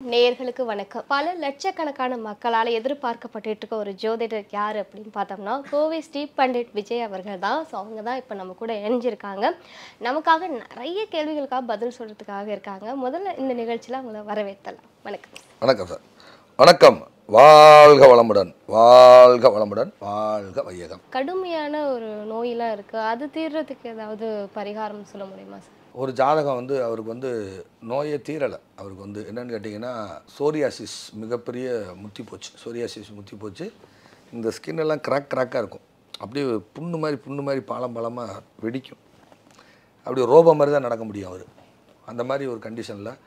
நேயர்களுக்கு வணக்கம். பல லட்சக்கணக்கான மக்களால் எதிர்பார்க்கப்பட்டு இருக்க ஒரு ஜோதிடர் யார் அப்படின்னு பார்த்தோம்னா கோவை ஸ்ரீ பண்டிட் விஜய் அவர்கள் தான். ஸோ அவங்க தான் இப்போ நம்ம கூட இணைஞ்சிருக்காங்க. நமக்காக நிறைய கேள்விகளுக்காக பதில் சொல்கிறதுக்காக இருக்காங்க. முதல்ல இந்த நிகழ்ச்சியில் அவங்கள வரவேற்றலாம் வணக்கம். வணக்கம் சார். வணக்கம். வாழ்க வளமுடன். வாழ்க வளமுடன். வாழ்க வையகம். கடுமையான ஒரு நோயெல்லாம் இருக்குது அது தீர்றதுக்கு ஏதாவது பரிகாரம் சொல்ல முடியுமா சார்? ஒரு ஜாதகம் வந்து அவருக்கு வந்து நோயே தீரலை. அவருக்கு வந்து என்னென்னு கேட்டிங்கன்னா சோரியாசிஸ் மிகப்பெரிய முத்தி போச்சு. சோரியாசிஸ் முத்தி போச்சு. இந்த ஸ்கின் எல்லாம் கிராக் கிராக்காக இருக்கும். அப்படியே புண்ணு மாதிரி புண்ணு மாதிரி பாலம் பாலமாக வெடிக்கும். அப்படி ரோபோ மாதிரி தான் நடக்க முடியும் அவர். அந்த மாதிரி ஒரு கண்டிஷனில்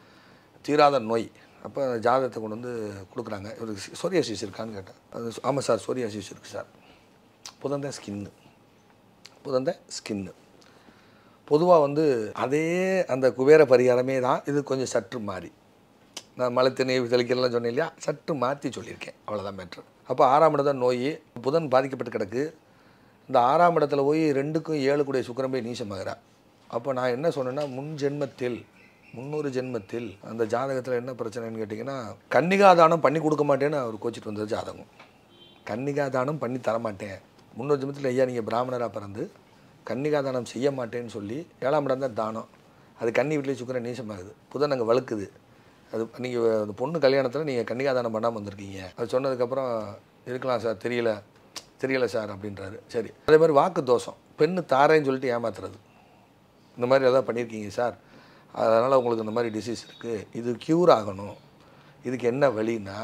தீராத நோய். அப்போ அந்த ஜாதகத்தை கொண்டு வந்து கொடுக்குறாங்க. இவருக்கு சோரியாசிஸ் இருக்கான்னு கேட்டேன். அது ஆமாம் சார் சோரியாசிஸ் இருக்குது சார். புதந்த ஸ்கின்னு புதந்த ஸ்கின்னு பொதுவாக வந்து அதே அந்த குபேர பரிகாரமே தான். இது கொஞ்சம் சற்று மாறி. நான் மலை தண்ணி தெளிக்கிறலாம் சொன்னேன் இல்லையா? சற்று மாற்றி சொல்லியிருக்கேன். அவ்வளோதான் மேட்ரு அப்போ ஆறாம் இடம் தான் நோய் புதன் பாதிக்கப்பட்டு கிடக்கு. இந்த ஆறாம் இடத்துல போய் ரெண்டுக்கும் ஏழு கூடிய சுக்கரம் போய் நீசமாகிறா அப்போ நான் என்ன சொன்னேன்னா முன் ஜென்மத்தில் முன்னூறு ஜென்மத்தில் அந்த ஜாதகத்தில் என்ன பிரச்சனைன்னு கேட்டிங்கன்னா கன்னிகாதானம் பண்ணி கொடுக்க மாட்டேன்னு அவர் கோச்சிட்டு வந்தது ஜாதகம். கன்னிகாதானம் பண்ணி தரமாட்டேன். முன்னூறு ஜென்மத்தில் ஐயா நீங்கள் பிராமணராக பிறந்து கன்னிகா தானம் செய்ய மாட்டேன்னு சொல்லி ஏழாம் இடம் தான் தானம். அது கன்னி வீட்டிலே சுக்கரன் நீசமாகுது புதன் அங்கே வழுக்குது. அது நீங்கள் அந்த பொண்ணு கல்யாணத்தில் நீங்கள் கன்னிகாதானம் பண்ணாமல் வந்திருக்கீங்க. அது சொன்னதுக்கப்புறம் இருக்கலாம் சார் தெரியல. தெரியல சார் அப்படின்றாரு. சரி. அதே மாதிரி வாக்கு தோஷம். பெண்ணு தாரேன்னு சொல்லிட்டு ஏமாத்துறது. இந்த மாதிரி எதாவது பண்ணியிருக்கீங்க சார். அதனால் உங்களுக்கு இந்த மாதிரி டிசீஸ் இருக்குது இது க்யூர் ஆகணும். இதுக்கு என்ன வழின்னா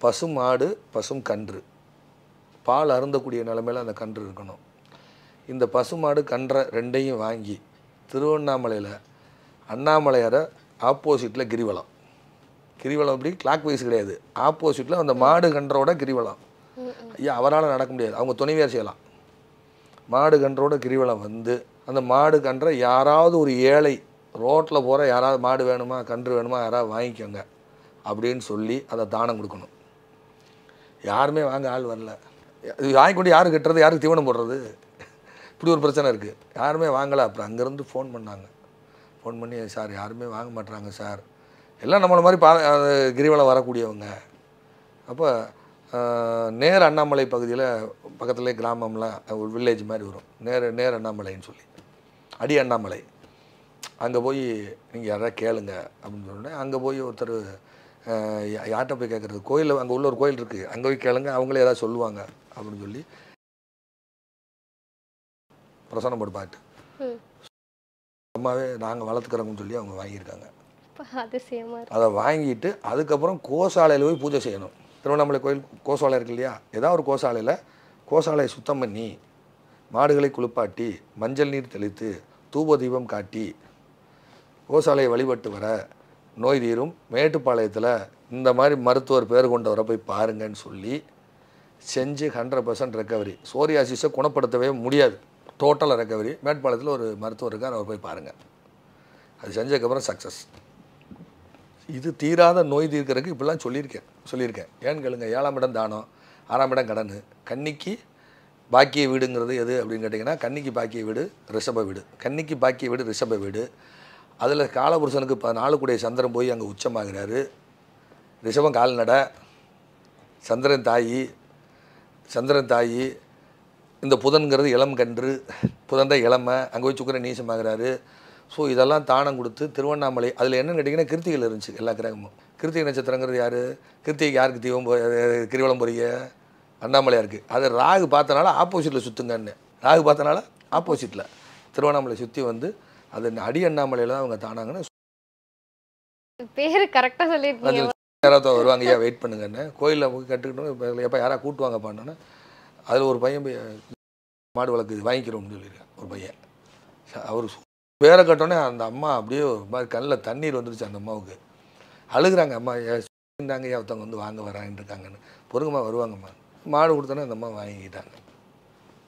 பசும் மாடு பசும் கன்று. பால் அருந்தக்கூடிய நிலமையில அந்த கன்று இருக்கணும். இந்த பசுமாடு கன்றை ரெண்டையும் வாங்கி திருவண்ணாமலையில் அண்ணாமலையாரை ஆப்போசிட்டில் கிரிவலம். கிரிவலம் அப்படி கிளாக் வைஸ் கிடையாது. ஆப்போசிட்டில் அந்த மாடு கன்றோட கிரிவலம். ஐயா அவரால் நடக்க முடியாது. அவங்க துணைவியார் செய்யலாம். மாடு கன்றோட கிரிவலம் வந்து அந்த மாடு கன்றை யாராவது ஒரு ஏழை ரோட்டில் போகிற யாராவது மாடு வேணுமா கன்று வேணுமா யாராவது வாங்கிக்கோங்க அப்படின்னு சொல்லி அதை தானம் கொடுக்கணும். யாருமே வாங்க ஆள் வரல. இது வாங்கி கொண்டு கட்டுறது? யாருக்கு தீவனம் போடுறது? இப்படி ஒரு பிரச்சனை இருக்குது யாருமே வாங்கலை. அப்புறம் அங்கேருந்து ஃபோன் பண்ணாங்க. ஃபோன் பண்ணி சார் யாருமே வாங்க மாட்றாங்க சார். எல்லாம் நம்மளை மாதிரி பா கிரிவலம் வரக்கூடியவங்க. அப்போ நேர் அண்ணாமலை பகுதியில் பக்கத்துலேயே கிராமம்லாம் ஒரு வில்லேஜ் மாதிரி வரும். நேர் நேர் அண்ணாமலைன்னு சொல்லி. அடி அண்ணாமலை. அங்கே போய் நீங்கள் யாராவது கேளுங்க. அப்படின்னு சொன்னேன் அங்கே போய் ஒருத்தர் யா- யார்கிட்ட போய் கேட்குறது கோயில் அங்கே உள்ள ஒரு கோயில் இருக்குது அங்கே போய் கேளுங்க. அவங்களே ஏதாவது சொல்லுவாங்க. அப்படின்னு சொல்லி பிரசனம் போட்டு. அம்மாவே நாங்கள் வளர்த்துக்கிறோம்னு சொல்லி அவங்க வாங்கியிருக்காங்க. அதை வாங்கிட்டு அதுக்கப்புறம் கோசாலையில் போய் பூஜை செய்யணும். திருவண்ணாமலை கோயில் கோசாலை இருக்கு இல்லையா? ஏதாவது ஒரு கோசாலையில் கோசாலையை சுத்தம் பண்ணி மாடுகளை குளிப்பாட்டி மஞ்சள் நீர் தெளித்து தூப தீபம் காட்டி கோசாலையை வழிபட்டு வர நோய் தீரும் மேட்டுப்பாளையத்தில் இந்த மாதிரி மருத்துவர் பேர் கொண்டவரை போய் பாருங்கன்னு சொல்லி செஞ்சு ஹண்ட்ரட் பர்சன்ட் ரெக்கவரி சோரியாசிஸை குணப்படுத்தவே முடியாது. டோட்டலாக ரெக்கவரி மேட்டுப்பாளையத்தில் ஒரு மருத்துவர் இருக்கார் அவர் போய் பாருங்கள் அது செஞ்சதுக்கப்புறம் சக்ஸஸ் இது தீராத நோய் தீர்க்கறதுக்கு இப்படிலாம் சொல்லியிருக்கேன் சொல்லியிருக்கேன். ஏன்னு கேளுங்க ஏழாம் இடம் தானம் ஆறாம் இடம் கடன். கன்னிக்கு பாக்கிய வீடுங்கிறது எது அப்படின்னு கேட்டிங்கன்னா கன்னிக்கு பாக்கிய வீடு ரிஷப வீடு. கன்னிக்கு பாக்கிய வீடு ரிஷப வீடு. அதில் காலபுருஷனுக்கு பதினாலு கூடிய சந்திரன் போய் அங்கே உச்சமாகிறாரு. ரிஷபம் கால்நடை சந்திரன் தாயி சந்திரன் தாயி இந்த புதன்கிறது இளம் கன்று புதன் இளமை அங்கே போய் சுக்கரன் நீசமாகிறாரு ஸோ இதெல்லாம் தானம் கொடுத்து திருவண்ணாமலை அதில் என்னன்னு கேட்டிங்கன்னா கிருத்திகள் இருந்துச்சு எல்லா கிரகமும். கிருத்திகை நட்சத்திரங்கிறது யார்? கிருத்திகைக்கு யாருக்கு தீபம் கிரிவலம் போறீங்க? அண்ணாமலையா இருக்குது அது ராகு பார்த்தனால ஆப்போசிட்டில் சுற்றுங்கன்னு ராகு பார்த்தனால ஆப்போசிட்டில் திருவண்ணாமலை சுற்றி வந்து அது அடி அண்ணாமலையில் தான் அவங்க தானாங்கன்னு பேர் கரெக்டாக சொல்லியிருக்கீங்க. யாராவது வருவாங்க ஐயா வெயிட் பண்ணுங்கன்னு. கோயிலில் போய் கட்டுக்கிட்டோம் இப்போ எப்போ யாராவது கூட்டுவாங்கப்பான்னு. அதில் ஒரு பையன் போய் மாடு வளர்க்குது வாங்கிக்கிறோம்னு சொல்லியிருக்கேன் ஒரு பையன். அவர் பேரை கட்டோன்னே அந்த அம்மா அப்படியே ஒரு மாதிரி கண்ணில் தண்ணீர் வந்துருச்சு அந்த அம்மாவுக்கு. அழுகுறாங்க அம்மா இருந்தாங்க ஐயா ஒருத்தவங்க வந்து வாங்க வரான்னு இருக்காங்கன்னு. பொறுங்கம்மா வருவாங்கம்மா. மாடு கொடுத்தோன்னே அந்த அம்மா வாங்கிக்கிட்டாங்க.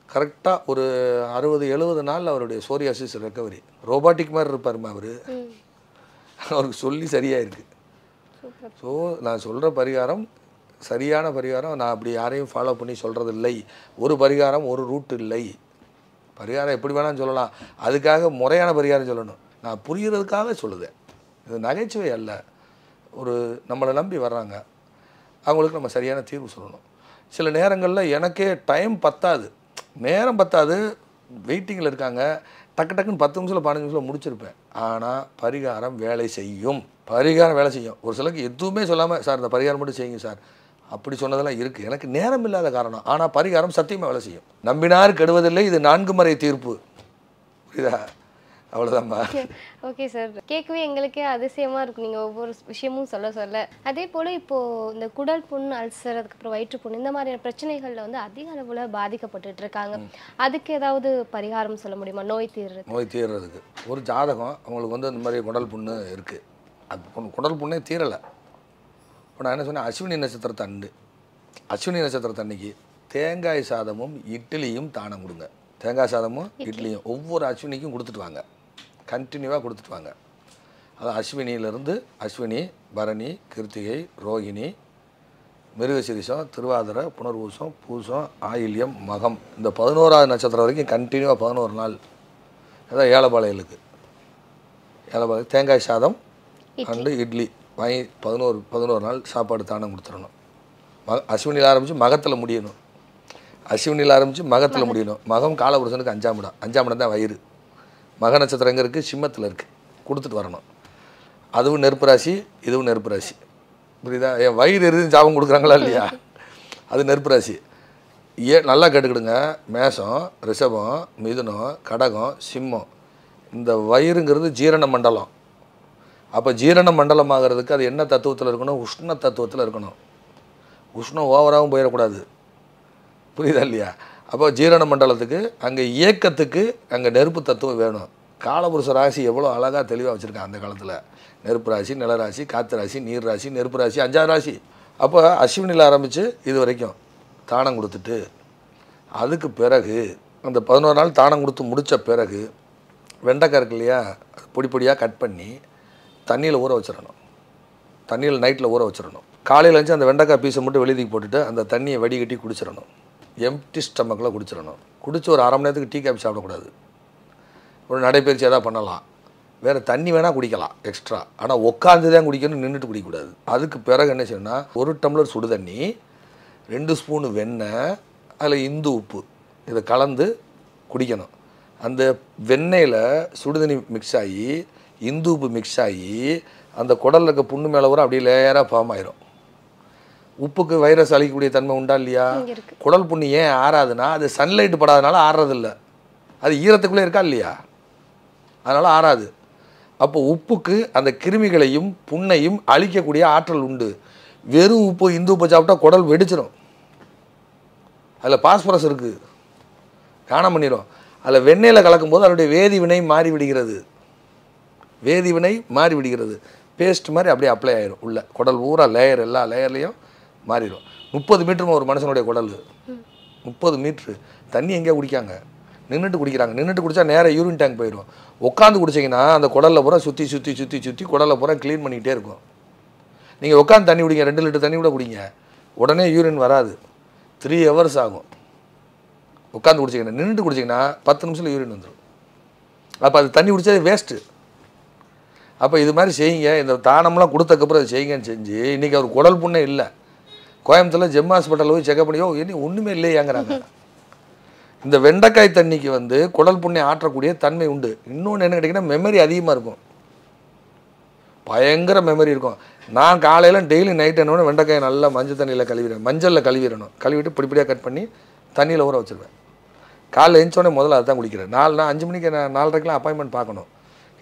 கரெக்டாக ஒரு அறுபது எழுபது நாளில் அவருடைய சோரியாசிஸ் ரெக்கவரி ரோபாட்டிக் மாதிரி இருப்பாருமா அவர். அவருக்கு சொல்லி சரியாக இருக்குது சூப்பர். ஸோ நான் சொல்கிற பரிகாரம் சரியான பரிகாரம் நான் அப்படி யாரையும் ஃபாலோ பண்ணி சொல்கிறது இல்லை ஒரு பரிகாரம் ஒரு ரூட் இல்லை. பரிகாரம் எப்படி வேணாலும் சொல்லலாம். அதுக்காக முறையான பரிகாரம் சொல்லணும். நான் புரிகிறதுக்காக சொல்லுதேன். இது நகைச்சுவை அல்ல. ஒரு நம்மளை நம்பி வர்றாங்க. அவங்களுக்கு நம்ம சரியான தீர்வு சொல்லணும். சில நேரங்களில் எனக்கே டைம் பத்தாது. நேரம் பத்தாது. வெயிட்டிங்கில் இருக்காங்க. டக்கு டக்குன்னு பத்து நிமிஷத்தில் பதினஞ்சு நிமிஷத்தில் முடிச்சிருப்பேன். ஆனால் பரிகாரம் வேலை செய்யும். பரிகாரம் வேலை செய்யும். ஒரு சிலருக்கு எதுவுமே சொல்லாமல் சார் இந்த பரிகாரம் மட்டும் செய்யுங்க சார். அப்படி சொன்னதெல்லாம் இருக்குது எனக்கு நேரம் இல்லாத காரணம். ஆனால் பரிகாரம் சத்தியமாக வேலை செய்யும். நம்பினார் கெடுவதில்லை. இது நான்கு முறை தீர்ப்பு. புரியுதா? அவ்வளோதான்ப்பா ஓகே. சார். கேட்கவே எங்களுக்கே அதிசயமா இருக்கும் நீங்க ஒவ்வொரு விஷயமும் சொல்ல சொல்ல. அதே போல இப்போ இந்த குடல் புண் அல்சர் அதுக்கப்புறம் வயிற்று புண் இந்த மாதிரியான பிரச்சனைகள்ல வந்து அதிக அளவுல பாதிக்கப்பட்டுட்டு இருக்காங்க. அதுக்கு ஏதாவது பரிகாரம் சொல்ல முடியுமா? நோய் தீர்றது. நோய் தீர்றதுக்கு. ஒரு ஜாதகம் அவங்களுக்கு வந்து இந்த மாதிரி குடல் புண்ணு இருக்குது அது குடல் புண்ணே தீரலை. இப்போ நான் என்ன சொன்னேன்? அஸ்வினி நட்சத்திரத்தை அண்டு. அஸ்வினி நட்சத்திரத்தை அன்னைக்கு தேங்காய் சாதமும் இட்லியும் தானம் கொடுங்க. தேங்காய் சாதமும் இட்லியும் ஒவ்வொரு அஸ்வினிக்கும் கொடுத்துட்டு வாங்க. கண்டினியூவாக கொடுத்துட்டு வாங்க. அது அஸ்வினியிலேருந்து அஸ்வினி பரணி கிருத்திகை ரோகிணி மிருகசிரிசம் திருவாதிரை புனர்பூசம் பூசம் ஆயில்யம் மகம். இந்த பதினோராவது நட்சத்திரம் வரைக்கும் கண்டினியூவாக பதினோரு நாள். அதான் ஏலப்பாளையலுக்கு. ஏலப்பாளையம் தேங்காய் சாதம் அண்டு இட்லி. வாங்கி பதினோரு பதினோரு நாள் சாப்பாடு தானம் கொடுத்துடணும். மக அஸ்வினியில் ஆரம்பித்து மகத்தில் முடியணும். அஸ்வினியில் ஆரம்பித்து மகத்தில் முடியணும். மகம் காலபுருஷனுக்கு அஞ்சாம் இடம். அஞ்சாம் இடம் தான் வயிறு. மக நட்சத்திரம் எங்கே இருக்குது சிம்மத்தில் இருக்குது கொடுத்துட்டு வரணும். அதுவும் நெருப்பு ராசி இதுவும் நெருப்பு ராசி. புரியுதா? என் வயிறு எரிஞ்சு ஜாபம் கொடுக்குறாங்களா இல்லையா? அது நெருப்பு ராசி. ஏ நல்லா கேட்டுக்கிடுங்க. மேஷம் ரிஷபம் மிதுனம் கடகம் சிம்மம். இந்த வயிறுங்கிறது ஜீரண மண்டலம். அப்போ ஜீரண மண்டலமாகிறதுக்கு அது என்ன தத்துவத்தில் இருக்கணும்? உஷ்ண தத்துவத்தில் இருக்கணும். உஷ்ணம் ஓவராகவும் போயிடக்கூடாது. புரியுதா இல்லையா? அப்போ ஜீரண மண்டலத்துக்கு அங்கே இயக்கத்துக்கு அங்கே நெருப்பு தத்துவம் வேணும். காலபுருஷ ராசி எவ்வளோ அழகாக தெளிவாக வச்சுருக்காங்க அந்த காலத்தில். நெருப்பு ராசி நிலராசி காற்று ராசி நீர் ராசி நெருப்பு ராசி அஞ்சாறு ராசி. அப்போ அஸ்வினியில் ஆரம்பித்து இது வரைக்கும் தானம் கொடுத்துட்டு அதுக்கு பிறகு அந்த பதினோரு நாள் தானம் கொடுத்து முடித்த பிறகு வெண்டைக்காய் இருக்கு இல்லையா? அது பொடி பொடியாக கட் பண்ணி தண்ணியில் ஊற வச்சிடணும் தண்ணியில் நைட்டில் ஊற வச்சிடணும் காலையில் எழுந்து அந்த வெண்டைக்காய் பீஸை மட்டும் வெளியே போட்டுட்டு அந்த தண்ணியை வடிகட்டி குடிச்சிடணும் எம்டி ஸ்டமக்கில் குடிச்சிடணும் குடிச்சு ஒரு அரை மணி நேரத்துக்கு டீ காஃபி சாப்பிடக்கூடாது. ஒரு நடைப்பயிற்சி எதாவது பண்ணலாம். வேறு தண்ணி வேணால் குடிக்கலாம் எக்ஸ்ட்ரா ஆனால் உட்காந்து தான் குடிக்கணும் நின்றுட்டு குடிக்கக்கூடாது அதுக்கு பிறகு என்ன செய்யணும்னா ஒரு டம்ளர் சுடு தண்ணி ரெண்டு ஸ்பூனு வெண்ணெய் அதில் இந்து உப்பு இதை கலந்து குடிக்கணும். அந்த வெண்ணெயில் சுடுதண்ணி மிக்ஸ் ஆகி இந்து உப்பு மிக்ஸ் ஆகி அந்த குடல்ல இருக்க புண்ணு மேலே வரும் அப்படியே லேயராக ஃபார்ம் ஆயிரும். உப்புக்கு வைரஸ் அழிக்கக்கூடிய தன்மை உண்டா இல்லையா? குடல் புண்ணு ஏன் ஆறாதுன்னா அது சன்லைட் படாதனால ஆறுறதில்ல அது ஈரத்துக்குள்ளே இருக்கா இல்லையா? அதனால் ஆறாது. அப்போ உப்புக்கு அந்த கிருமிகளையும் புண்ணையும் அழிக்கக்கூடிய ஆற்றல் உண்டு. வெறும் உப்பு இந்து உப்பு சாப்பிட்டா குடல் வெடிச்சிடும் அதில் பாஸ்பரஸ் இருக்குது காணாம பண்ணிடும் அதில் வெண்ணெயில் கலக்கும்போது அதனுடைய வேதி வினை மாறி விடுகிறது வேதிவினை மாறிவிடுகிறது. மாறி விடுகிறது பேஸ்ட் மாதிரி அப்படியே அப்ளை ஆயிரும் உள்ள. குடல் பூரா லேயர் எல்லா லேயர்லேயும் மாறிடும் முப்பது மீட்டரும் ஒரு மனுஷனுடைய குடல்? முப்பது மீட்ரு. தண்ணி எங்கேயா குடிக்காங்க? நின்றுட்டு குடிக்கிறாங்க. நின்றுட்டு குடிச்சா நேராக யூரின் டேங்க் போயிடும் உட்காந்து குடிச்சிங்கன்னா அந்த குடலில் பூரா சுற்றி சுற்றி சுற்றி சுற்றி குடலில் பூரா க்ளீன் பண்ணிக்கிட்டே இருக்கும். நீங்கள் உட்காந்து தண்ணி குடிங்க. ரெண்டு லிட்டர் தண்ணி கூட குடிங்க. உடனே யூரின் வராது. த்ரீ ஹவர்ஸ் ஆகும். உட்காந்து குடிச்சிங்கன்னா நின்றுட்டு குடிச்சிங்கன்னா பத்து நிமிஷத்தில் யூரின் வந்துடும் அப்போ அது தண்ணி குடித்தது வேஸ்ட்டு அப்போ இது மாதிரி செய்யுங்க. இந்த தானம்லாம் கொடுத்தக்கப்புறம் அதை செய்யுங்கன்னு செஞ்சு இன்றைக்கி அவர் குடல் புண்ணே இல்லை. கோயம்புத்தூரில் ஜெம் ஹாஸ்பிட்டலில் போய் செக்அப் பண்ணியோ இனி ஒன்றுமே இல்லையாங்கிறாங்க. இந்த வெண்டைக்காய் தண்ணிக்கு வந்து குடல் புண்ணை ஆற்றக்கூடிய தன்மை உண்டு. இன்னொன்று என்ன கேட்டிங்கன்னா மெமரி அதிகமாக இருக்கும். பயங்கர மெமரி இருக்கும். நான் காலையில் டெய்லி நைட் என்னோட வெண்டைக்காயை நல்லா மஞ்சள் தண்ணியில் கழுவிடுவேன். மஞ்சளில் கழுவிடணும். கழுவிட்டு பிடிப்படியாக கட் பண்ணி தண்ணியில் ஊற வச்சுருவேன். காலைல எழுந்தோடனே முதல்ல அதுதான் குடிக்கிறேன் நாலு நான் அஞ்சு மணிக்கு நான் நாலரைக்கெலாம் அப்பாயின்மெண்ட் பார்க்கணும்.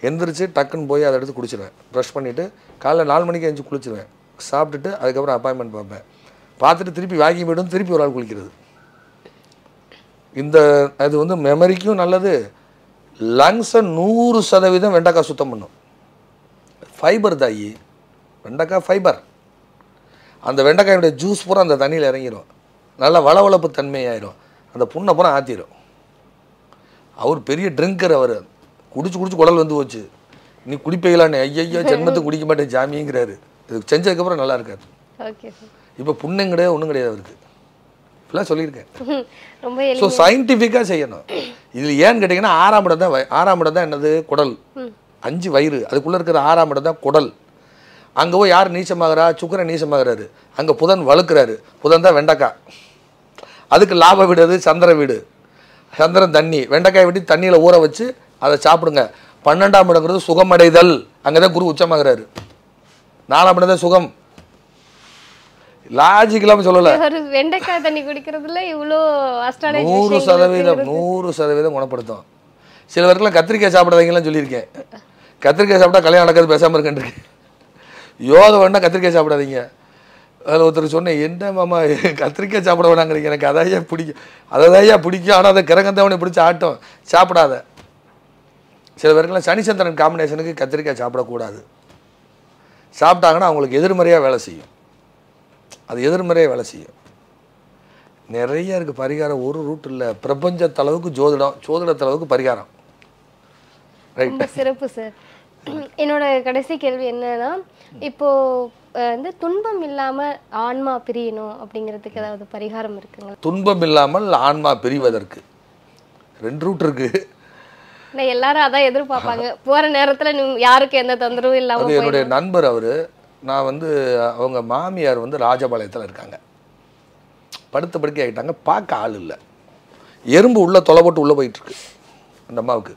எந்திரிச்சு டக்குன்னு போய் அதை எடுத்து குடிச்சிடுவேன் ப்ரஷ் பண்ணிவிட்டு காலைல நாலு மணிக்கு எழுந்து குளிச்சிடுவேன் சாப்பிட்டுட்டு அதுக்கப்புறம் அப்பாயின்மெண்ட் பார்ப்பேன். பார்த்துட்டு திருப்பி வாக்கிங் போய்டும் திருப்பி ஒரு ஆள் குளிக்கிறது. இந்த அது வந்து மெமரிக்கும் நல்லது. லங்ஸை நூறு சதவீதம் வெண்டைக்காய் சுத்தம் பண்ணும். ஃபைபர் தாயி வெண்டைக்காய் ஃபைபர் அந்த வெண்டைக்காயோடைய ஜூஸ் பூரா அந்த தண்ணியில் இறங்கிரும். நல்லா வளவளப்பு தன்மையாயிரும். அந்த புண்ணை பூரா ஆற்றிடும் அவர் பெரிய ட்ரிங்கர் அவர். குடிச்சு குடிச்சு குடல் வந்து போச்சு. நீ குடிப்பீங்களான்னு ஐயையோ ஜென்மத்துக்கு குடிக்க மாட்டேன் ஜாமிங்கிறாரு. இது செஞ்சதுக்கப்புறம் நல்லா இருக்காரு. இப்போ புண்ணும் கிடையாது ஒன்றும் கிடையாது அவருக்கு. இப்படிலாம் சொல்லியிருக்கேன் ஸோ சயின்டிஃபிக்காக செய்யணும். இதில் ஏன்னு கேட்டிங்கன்னா ஆறாம் இடம் தான் ஆறாம் இடம் தான் என்னது? குடல். அஞ்சு வயிறு. அதுக்குள்ளே இருக்கிற ஆறாம் இடம் தான் குடல். அங்கே போய் யார் நீச்சமாகறா? சுக்கரன் நீச்சமாகறாரு. அங்கே புதன் வழுக்கிறாரு. புதன் தான் வெண்டைக்காய். அதுக்கு லாப வீடு அது சந்திர வீடு. சந்திரன் தண்ணி. வெண்டைக்காய் வெட்டி தண்ணியில் ஊற வச்சு அதை சாப்பிடுங்க. பன்னெண்டாம் இடங்கிறது சுகமடைதல். அங்கே தான் குரு உச்சமாகறாரு. நாலாம் இடம் தான் சுகம். லாஜிக் இல்லாமல் சொல்லலை. வெண்டைக்காய் தண்ணி குடிக்கிறதுல இவ்வளோ நூறு சதவீதம் நூறு சதவீதம் குணப்படுத்தும். சில பேருக்குலாம் கத்திரிக்காய் சாப்பிடாதீங்கலாம் சொல்லியிருக்கேன். கத்திரிக்காய் சாப்பிட்டா கல்யாணம் நடக்காது பேசாமல் இருக்கேன் யோகா வேணா கத்திரிக்காய் சாப்பிடாதீங்க. அதில் ஒருத்தர் சொன்னேன் என்ன மாமா கத்திரிக்காய் சாப்பிட வேணாங்கிறீங்க எனக்கு அதையா பிடிக்கும். அதையா பிடிக்கும். ஆனால் அதை கிறங்கந்தவனை பிடிச்சி ஆட்டம். சாப்பிடாத. சில பேருக்குலாம் சனிச்சந்திரன் காம்பினேஷனுக்கு கத்திரிக்காய் சாப்பிடக்கூடாது. சாப்பிட்டாங்கன்னா அவங்களுக்கு எதிர்மறையாக வேலை செய்யும். அது எதிர்மறையாக வேலை செய்யும். நிறைய இருக்குது பரிகாரம் ஒரு ரூட் இல்லை. பிரபஞ்சத்தளவுக்கு ஜோதிடம் ஜோதிடத்தளவுக்கு பரிகாரம். ரைட் சிறப்பு சார் என்னோட கடைசி கேள்வி என்னன்னா இப்போ வந்து துன்பம் இல்லாம ஆன்மா பிரியணும் அப்படிங்கிறதுக்கு ஏதாவது பரிகாரம் இருக்குங்களா? துன்பம் இல்லாமல் ஆன்மா பிரிவதற்கு. ரெண்டு ரூட் இருக்குது இல்லை எல்லாரும் அதான் எதிர்பார்ப்பாங்க. போற நேரத்துல யாருக்கும் எந்த தொந்தரவும் இல்லாம அது என்னுடைய நண்பர் அவர். நான் வந்து அவங்க மாமியார் வந்து ராஜபாளையத்தில் இருக்காங்க. படுத்த படுக்கை ஆகிட்டாங்க பார்க்க ஆள் இல்லை. எறும்பு உள்ளே தொலை போட்டு உள்ளே போயிட்டுருக்கு அந்த அம்மாவுக்கு.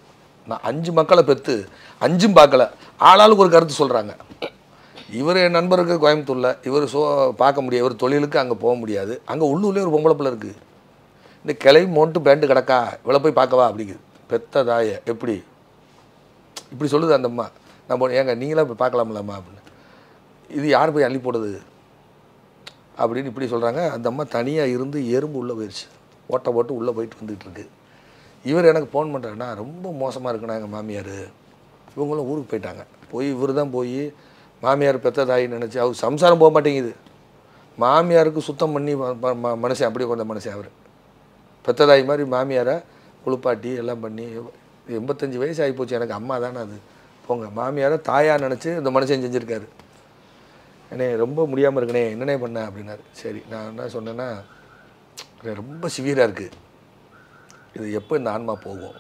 நான் அஞ்சு மக்களை பெற்று அஞ்சும் பார்க்கல. ஆளாளுக்கு ஒரு கருத்து சொல்கிறாங்க இவர் என் நண்பருக்கு கோயம்புத்தூரில். இவர் சோ பார்க்க முடியாது. இவர் தொழிலுக்கு அங்கே போக முடியாது. அங்கே உள்ளூர்லேயே ஒரு பொம்பளை பிள்ளை இருக்குது இந்த கிளை மோட்டு பேண்ட்டு கிடக்கா. இவ்வளோ போய் பார்க்கவா அப்படிங்குது. பெத்த தாயை எப்படி? இப்படி சொல்லுது அந்த அம்மா. நான் ஏங்க நீங்களாம் போய் பார்க்கலாம்லம்மா அப்படின்னு. இது யார் போய் அள்ளி போடுது? அப்படின்னு இப்படி சொல்கிறாங்க அந்த அம்மா தனியாக இருந்து எறும்பு உள்ளே போயிடுச்சு ஓட்டை போட்டு உள்ளே போயிட்டு வந்துகிட்ருக்கு. இவர் எனக்கு ஃபோன் பண்ணுறாருண்ணா ரொம்ப மோசமாக இருக்குண்ணா எங்கள் மாமியார். இவங்களும் ஊருக்கு போயிட்டாங்க. போய் இவர் தான் போய் மாமியார் பெத்த நினச்சி அவர் சம்சாரம் போக மாட்டேங்குது. மாமியாருக்கு சுத்தம் பண்ணி ம- மனுஷன் அப்படியே கொண்ட மனுஷன் அவர். பெத்ததாய் மாதிரி மாமியாரை குளிப்பாட்டி எல்லாம் பண்ணி எண்பத்தஞ்சு வயசு ஆகிப்போச்சு எனக்கு அம்மா தானே அது. போங்க. மாமியாரை தாயாக நினச்சி இந்த மனுஷன் செஞ்சுருக்காரு. அண்ணே ரொம்ப முடியாமல் இருக்கனே என்னென்ன பண்ண அப்படின்னாரு. சரி நான் என்ன சொன்னேன்னா ரொம்ப சிவியராக இருக்குது இது எப்போ இந்த ஆன்மா போகும்?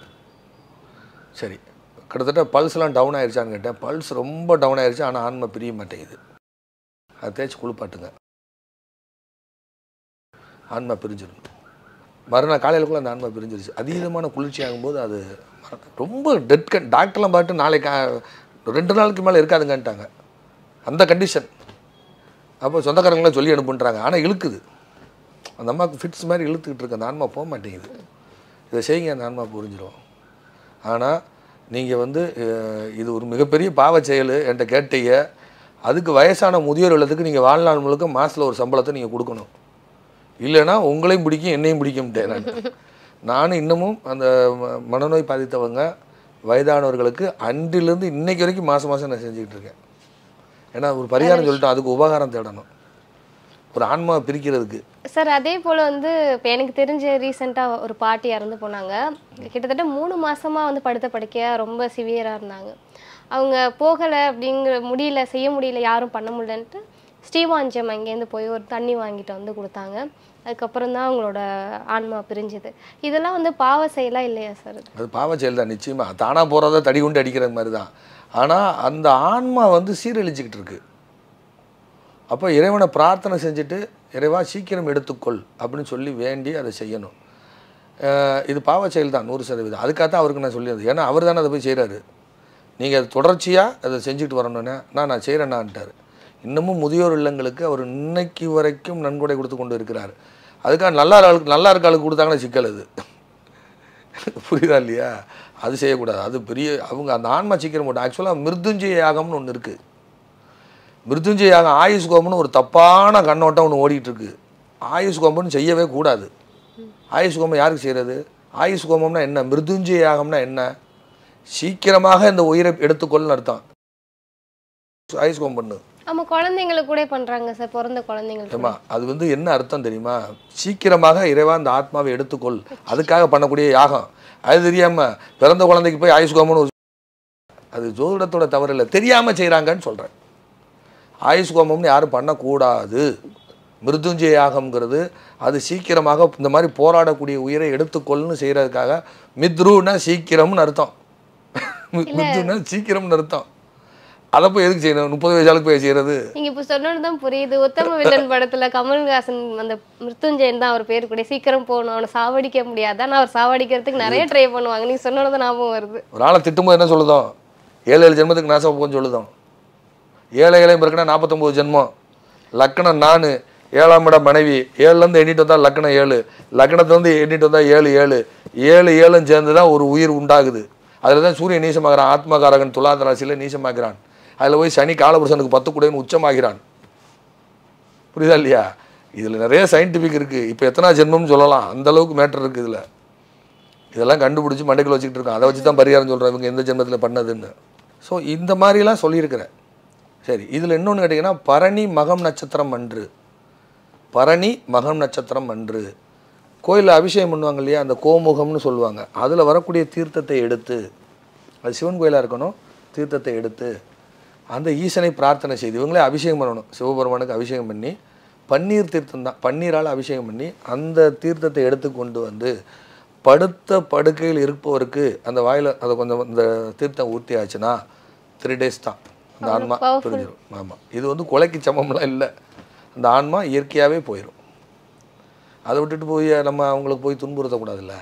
சரி. கிட்டத்தட்ட பல்ஸ்லாம் டவுன் ஆயிடுச்சான்னு கேட்டேன். பல்ஸ் ரொம்ப டவுன் ஆயிடுச்சு ஆனால் ஆன்மா பிரிய மாட்டேங்குது. அதை தேய்ச்சி குளிப்பாட்டுங்க. ஆன்மா பிரிஞ்சிடணும். மறுநாள் காலையிலக்குள்ள அந்த ஆன்மா பிரிஞ்சிருச்சு. அதீதமான குளிர்ச்சி ஆகும்போது அது ரொம்ப டெட் கன் டாக்டர்லாம் பார்த்து நாளைக்கு ரெண்டு நாளுக்கு மேலே இருக்காதுங்கன்ட்டாங்க. அந்த கண்டிஷன் அப்போ சொந்தக்காரங்களாம் சொல்லி அனுப்புன்றாங்க. ஆனால் இழுக்குது. அந்த அம்மாவுக்கு ஃபிட்ஸ் மாதிரி இழுத்துக்கிட்டு இருக்கு. அந்த ஆன்மா போக மாட்டேங்குது. இதை செய்யுங்க அந்த ஆன்மா புரிஞ்சிடும் ஆனால் நீங்கள் வந்து இது ஒரு மிகப்பெரிய பாவ செயல் என்கிட்ட கேட்டீங்க. அதுக்கு வயசான முதியோர் இல்லத்துக்கு நீங்கள் வாழ்நாள் முழுக்க மாதத்தில் ஒரு சம்பளத்தை நீங்கள் கொடுக்கணும். இல்லைன்னா உங்களையும் பிடிக்கும் என்னையும் பிடிக்கும்ட்டேன் நான். நானும் இன்னமும் அந்த மனநோய் பாதித்தவங்க வயதானவர்களுக்கு அன்றிலிருந்து இன்னைக்கு வரைக்கும் மாதம் மாதம் நான் செஞ்சுக்கிட்டு இருக்கேன். ஏன்னா ஒரு பரிகாரம் சொல்லிட்டோம் அதுக்கு உபகாரம் தேடணும். ஒரு ஆன்மாவை பிரிக்கிறதுக்கு. சார் அதே போல் வந்து இப்போ எனக்கு தெரிஞ்ச ரீசெண்டாக ஒரு பாட்டி இறந்து போனாங்க. கிட்டத்தட்ட மூணு மாசமா வந்து படுத்த படுக்கையாக ரொம்ப சிவியராக இருந்தாங்க. அவங்க போகலை அப்படிங்கிற முடியல செய்ய முடியல யாரும் பண்ண முடியலன்ட்டு ஸ்ரீவாஞ்சம் அங்கேருந்து போய் ஒரு தண்ணி வாங்கிட்டு வந்து கொடுத்தாங்க. அதுக்கப்புறம் தான் அவங்களோட ஆன்மா பிரிஞ்சுது. இதெல்லாம் வந்து பாவ செயலா இல்லையா சார் அது பாவ செயல் தான் நிச்சயமாக தானாக போகிறத தடி கொண்டு அடிக்கிற மாதிரி தான். ஆனால் அந்த ஆன்மா வந்து சீரழிச்சுக்கிட்டு இருக்கு. அப்போ இறைவனை பிரார்த்தனை செஞ்சுட்டு இறைவா சீக்கிரம் எடுத்துக்கொள் அப்படின்னு சொல்லி வேண்டி அதை செய்யணும். இது பாவ செயல் தான் நூறு சதவீதம். அதுக்காக தான் அவருக்கு நான் சொல்லியிருந்தேன். ஏன்னா அவர் தானே அதை போய் செய்கிறாரு நீங்கள் அது தொடர்ச்சியாக அதை செஞ்சுட்டு வரணுன்னே நான் நான் செய்கிறேன்னான்ட்டார் இன்னமும் முதியோர் இல்லங்களுக்கு அவர் இன்னைக்கு வரைக்கும் நன்கொடை கொடுத்து கொண்டு இருக்கிறார் அதுக்காக நல்லா ஆளுக்கு நல்லா இருக்க ஆளுக்கு கொடுத்தாங்கன்னா சிக்கல் அது. புரியுதா இல்லையா? அது செய்யக்கூடாது. அது பெரிய அவங்க அந்த ஆன்மா சீக்கிரம் போட்டு ஆக்சுவலாக மிருத்துஞ்சய யாகம்னு ஒன்று இருக்குது மிருத்துஞ்சய யாகம் ஆயுஷ் கோபம்னு ஒரு தப்பான கண்ணோட்டம் ஒன்று ஓடிட்டு இருக்குது ஆயுஷ் கோபம்னு செய்யவே கூடாது. ஆயுஷ் கோபம் யாருக்கு செய்கிறது ஆயுஷ் கோபம்னா என்ன? மிருத்துஞ்சய யாகம்னா என்ன? சீக்கிரமாக இந்த உயிரை எடுத்துக்கொள்னு அர்த்தம். ஆயுஷ் கோபம் பண்ணு. ஆமா குழந்தைங்களுக்கு கூட பண்றாங்க சார் பிறந்த குழந்தைங்களுக்கு அது வந்து என்ன அர்த்தம் தெரியுமா? சீக்கிரமாக இறைவா அந்த ஆத்மாவை எடுத்துக்கொள். அதுக்காக பண்ணக்கூடிய யாகம். அது தெரியாம பிறந்த குழந்தைக்கு போய் ஆயுஷ் கோமம்னு ஒரு அது ஜோதிடத்தோட தவறு இல்லை. தெரியாம செய்றாங்கன்னு சொல்றேன். ஆயுஷ் கோமம்னு யாரும் பண்ணக்கூடாது. மிருத்துஞ்சய யாகம்ங்கிறது அது சீக்கிரமாக இந்த மாதிரி போராடக்கூடிய உயிரை எடுத்துக்கொள்னு செய்யறதுக்காக மித்ருன்னா சீக்கிரம்னு அர்த்தம். மித்ருன்னா சீக்கிரம்னு அர்த்தம். அதை போய் எதுக்கு செய்யணும்? முப்பது வயசாளுக்கு போய் செய்கிறது நீங்க இப்ப சொன்னது தான் புரியுது. உத்தம வில்லன் படத்துல கமல்ஹாசன் அந்த மிருத்துஞ்சயன் தான் அவர் பேர் கூட சீக்கிரம் போகணும். அவனை சாவடிக்க முடியாது. ஆனா அவர் சாவடிக்கிறதுக்கு நிறைய ட்ரை பண்ணுவாங்க. நீங்க சொன்னது ஞாபகம் வருது. ஒரு ஆளை திட்டும்போது என்ன சொல்லுதோம்? ஏழு ஏழு ஜென்மத்துக்கு நாசம் போகும்னு சொல்லுதோம். ஏழை ஏழையும் பிறகுனா நாற்பத்தொம்போது ஜென்மம். லக்கணம் நான் ஏழாம் இடம் மனைவி. ஏழுலேருந்து எண்ணிட்டு வந்தால் லக்கணம் ஏழு. லக்கணத்துலேருந்து எண்ணிட்டு வந்தால் ஏழு ஏழு. ஏழு ஏழும் சேர்ந்து தான் ஒரு உயிர் உண்டாகுது. அதில் தான் சூரியன் நீசமாகிறான் ஆத்மகாரகன் துலாத ராசியில் நீசமாகிறான். அதில் போய் சனி காலபுருஷனுக்கு பத்து கூடைன்னு உச்சமாகிறான். புரியுதா இல்லையா? இதில் நிறைய சயின்டிஃபிக் இருக்குது இப்போ எத்தனை ஜென்மம்னு சொல்லலாம். அந்தளவுக்கு மேட்டர் இருக்குது இதில். இதெல்லாம் கண்டுபிடிச்சி மண்டைக்குள்ள வச்சுக்கிட்டு இருக்கோம் அதை வச்சு தான் பரிகாரம் சொல்கிறேன் இவங்க எந்த ஜென்மத்தில் பண்ணதுன்னு. ஸோ இந்த மாதிரிலாம் சொல்லியிருக்கிறேன் சரி இதில் இன்னொன்று கேட்டிங்கன்னா பரணி மகம் நட்சத்திரம் அன்று. பரணி மகம் நட்சத்திரம் அன்று. கோயிலில் அபிஷேகம் பண்ணுவாங்க இல்லையா? அந்த கோமுகம்னு சொல்லுவாங்க. அதில் வரக்கூடிய தீர்த்தத்தை எடுத்து அது சிவன் கோயிலாக இருக்கணும் தீர்த்தத்தை எடுத்து அந்த ஈசனை பிரார்த்தனை செய்து இவங்களே அபிஷேகம் பண்ணணும். சிவபெருமானுக்கு அபிஷேகம் பண்ணி பன்னீர் தீர்த்தம் தான் பன்னீரால் அபிஷேகம் பண்ணி அந்த தீர்த்தத்தை எடுத்து கொண்டு வந்து படுத்த படுக்கையில் இருப்பவருக்கு அந்த வாயில் அதை கொஞ்சம் இந்த தீர்த்தம் ஊற்றி ஆச்சுன்னா த்ரீ டேஸ் தான் அந்த ஆன்மா. பிரிஞ்சிடும் ஆமாம் இது வந்து கொலைக்கு சமம்லாம் இல்லை. அந்த ஆன்மா இயற்கையாகவே போயிடும் அதை விட்டுட்டு போய் நம்ம அவங்களுக்கு போய் துன்புறுத்தக்கூடாதுல்ல?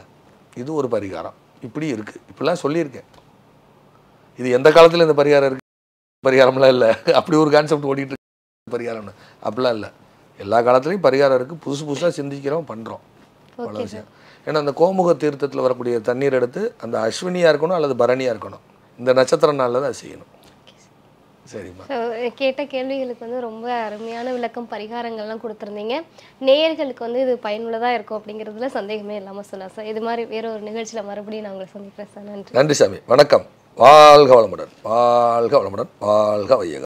இது ஒரு பரிகாரம். இப்படி இருக்குது இப்படிலாம் சொல்லியிருக்கேன். இது எந்த காலத்தில் இந்த பரிகாரம் இருக்குது பரிகாரம்லாம் இல்லை. அப்படி ஒரு கான்செப்ட் ஓடிட்டு இருக்கு. பரிகாரம்னு. அப்படிலாம் இல்லை. எல்லா காலத்துலேயும் பரிகாரம் இருக்குது புதுசு புதுசாக சிந்திக்கிறோம் பண்ணுறோம் அவ்வளோ விஷயம். ஏன்னா அந்த கோமுக தீர்த்தத்தில் வரக்கூடிய தண்ணீர் எடுத்து அந்த அஸ்வினியாக இருக்கணும் அல்லது பரணியாக இருக்கணும். இந்த நட்சத்திர நாளில் தான் செய்யணும். சரிம்மா. கேட்ட கேள்விகளுக்கு வந்து ரொம்ப அருமையான விளக்கம் பரிகாரங்கள்லாம் கொடுத்துருந்தீங்க. நேயர்களுக்கு வந்து இது பயனுள்ளதாக இருக்கும் அப்படிங்கிறதுல சந்தேகமே இல்லாமல் சொல்லலாம். சார் இது மாதிரி வேற ஒரு நிகழ்ச்சியில் மறுபடியும் நான் உங்களை சந்திக்கிறேன் சார் நன்றி. நன்றி சாமி. வணக்கம். வாழ்க வளமுடன் வாழ்க வளமுடன் வாழ்க வையகம்.